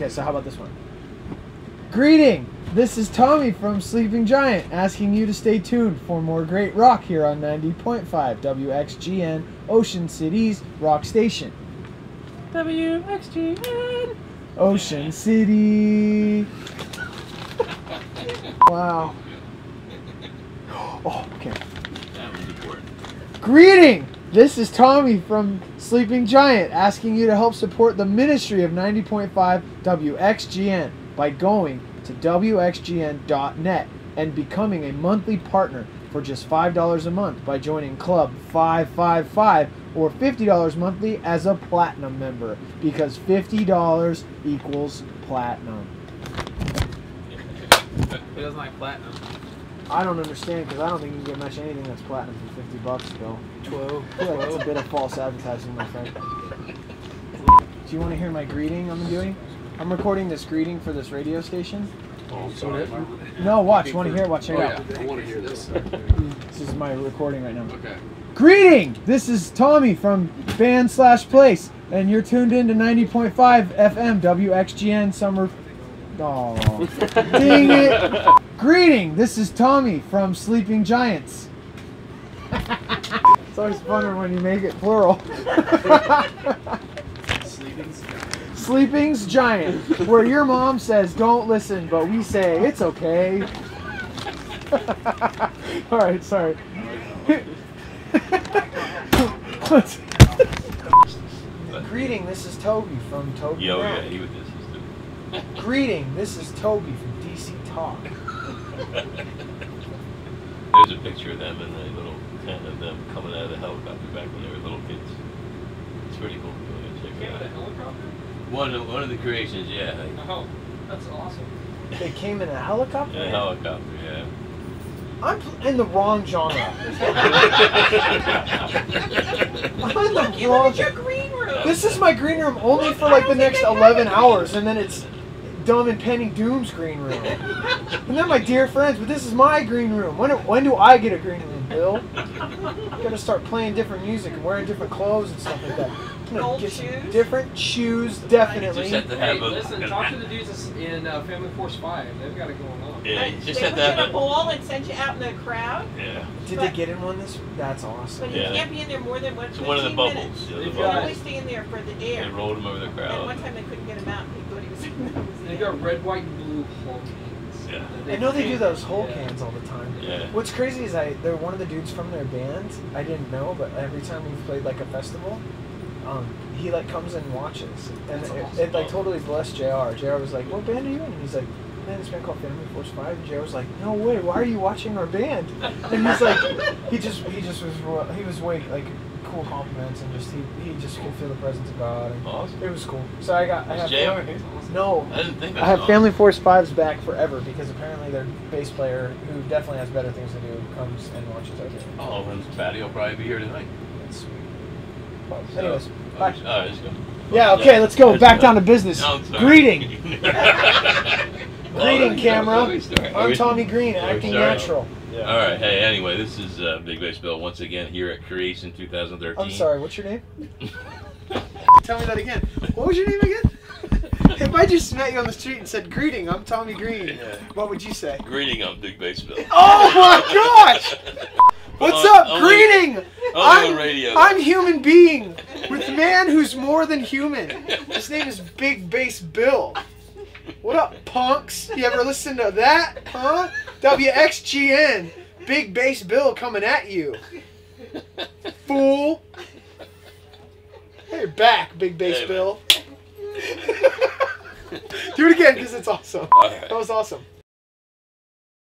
Okay, so how about this one? Greeting! This is Tommy from Sleeping Giant asking you to stay tuned for more great rock here on 90.5 WXGN Ocean City's rock station. WXGN. Ocean City. wow. Oh, okay. That was important. Greeting! This is Tommy from Sleeping Giant asking you to help support the ministry of 90.5 WXGN by going to WXGN.net and becoming a monthly partner for just $5 a month by joining Club 555 or $50 monthly as a platinum member because $50 equals platinum. Who doesn't like platinum? I don't understand because I don't think you can get much anything that's platinum for 50 bucks, Bill. Twelve. I feel like it's a bit of false advertising, my friend. Do you want to hear my greeting I'm doing? I'm recording this greeting for this radio station. Oh, sorry. No, watch. Want to hear? it? Watch. Check Oh, it out. yeah. I want to hear this. This is my recording right now. Okay. Greeting! This is Tommy from Band Slash Place, and you're tuned in to 90.5 FM WXGN Summer. Oh, dang it! Greeting! This is Tommy from Sleeping Giants. it's always funner when you make it plural. Sleeping's Giant, where your mom says don't listen, but we say it's okay. All right, sorry. Greeting, this is Toby from Toby. Yo, Brown. yeah, he this. He's Greeting, this is Toby from DC Talk. There's a picture of them and a little tent of them coming out of the helicopter back when they were little kids. It's pretty cool. Go ahead, check Came it with a helicopter? One of, one of the creations, yeah. Oh, that's awesome. They came in a helicopter. A helicopter, yeah. I'm pl- in the wrong genre. I'm in the wrong. your green room. This is my green room only for like the next 11 hours, and then it's Dumb and Penny Doom's green room. And they're my dear friends, but this is my green room. When, when do I get a green room, Bill? Gotta start playing different music and wearing different clothes and stuff like that. Gold get shoes? different shoes, Just definitely. have to Hey, a. listen, talk to the dudes in uh, Family Force 5. They've got it going on. Yeah, you they just put have you to in have a a. ball and send you out in the crowd, Yeah. Did they get in one this? That's awesome. but you Yeah. can't be in there more than one, It's one of the bubbles. minutes. You know, the They've You always stay in there for the They air. rolled him over the And crowd. one time they couldn't get him out. and He thought he was in there. They've got red, white, and blue Hulk hands. Yeah. I know they do those whole Yeah. cans all the time. Yeah. What's crazy is I they're one of the dudes from their band. I didn't know, but every time we've played like a festival, um, he like comes and watches, and That's it, awesome. it like totally blessed Jr. Jr. was like, "What band are you in?" And he's like, "Man, this band called Family Force 5. And Jr. was like, "No way! Why are you watching our band?" And he's like, he just he just was he was way like cool compliments and just he, he just could feel the presence of God. And Awesome. It was cool. So I got I have Is JR here? no. I didn't think I have saw Family. Force 5's back forever because apparently their bass player, who definitely has better things to do, comes and watches our game. Oh, and Fatty will probably be here tonight. That's sweet. Well, So- anyways, Oh, bye. just- oh, just go. Yeah, okay, let's go. Back down to business. No, Greeting. Greeting, camera. always story. I'm Tommy Green, always acting sorry. Natural. All right. Hey, anyway, this is uh, Big Bass Bill once again here at Creation 2013. I'm sorry, what's your name? Tell me that again. What was your name again? if I just met you on the street and said, Greeting, I'm Tommy Green, Yeah. what would you say? Greeting, I'm Big Bass Bill. Oh my gosh! What's On- up? only- Greeting! Only I'm, on radio. I'm human being with man who's more than human. His name is Big Bass Bill. What up, punks? You ever listen to that? Huh? WXGN. Big Bass Bill coming at you. Fool. Hey, back, Big Bass Hey. Bill. Do it again because it's awesome. Right. That was awesome.